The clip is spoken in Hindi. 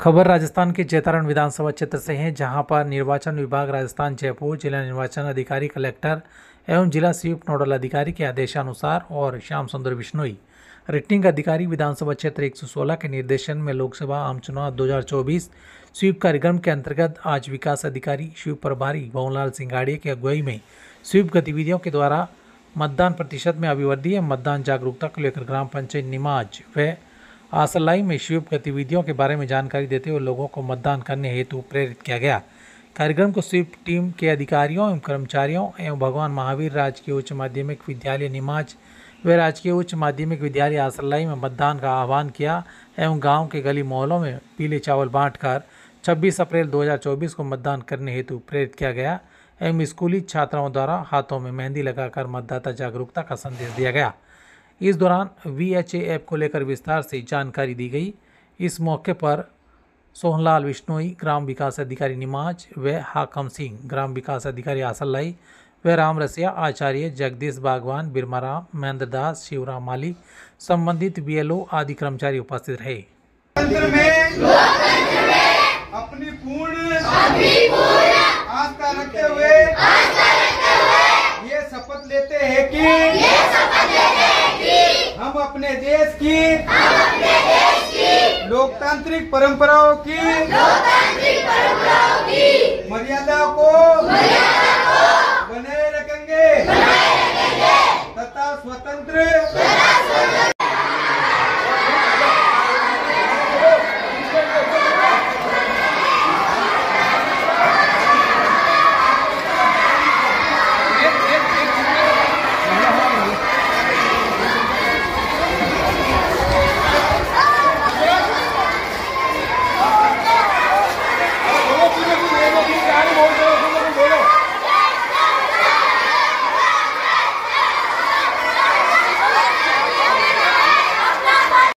खबर राजस्थान के जैतारण विधानसभा क्षेत्र से है, जहाँ पर निर्वाचन विभाग राजस्थान, जयपुर जिला निर्वाचन अधिकारी, कलेक्टर एवं जिला संयुक्त नोडल अधिकारी के आदेशानुसार और श्याम सुंदर बिश्नोई रिटर्निंग अधिकारी विधानसभा क्षेत्र 116 के निर्देशन में लोकसभा आम चुनाव 2024 स्वीप कार्यक्रम के अंतर्गत आज विकास अधिकारी शिव प्रभारी भवनलाल सिंगाड़िया की अगुवाई में स्वीप गतिविधियों के द्वारा मतदान प्रतिशत में अभिवृद्धि एवं मतदान जागरूकता को लेकर ग्राम पंचायत निमाज व आसलाई में स्वीप गतिविधियों के बारे में जानकारी देते हुए लोगों को मतदान करने हेतु प्रेरित किया गया। कार्यक्रम को स्वीप टीम के अधिकारियों एवं कर्मचारियों एवं भगवान महावीर राजकीय उच्च माध्यमिक विद्यालय निमाज व राजकीय उच्च माध्यमिक विद्यालय आसलाई में मतदान का आह्वान किया एवं गाँव के गली मोहल्लों में पीले चावल बांटकर 26 अप्रैल 2024 को मतदान करने हेतु प्रेरित किया गया एवं स्कूली छात्राओं द्वारा हाथों में मेहंदी लगाकर मतदाता जागरूकता का संदेश दिया गया। इस दौरान वी एच ऐप को लेकर विस्तार से जानकारी दी गई। इस मौके पर सोहनलाल विश्नोई, ग्राम विकास अधिकारी निमाज व हाकम सिंह, ग्राम विकास अधिकारी आसलाई व राम रसिया, आचार्य जगदीश बागवान बिरमाराम महेंद्र दास, शिवराम माली संबंधित बीएलओ आदि कर्मचारी उपस्थित रहे। अपनी पूर्ण आस्था रखते हुए ये शपथ लेते हैं कि हम अपने देश की लोकतांत्रिक परंपराओं की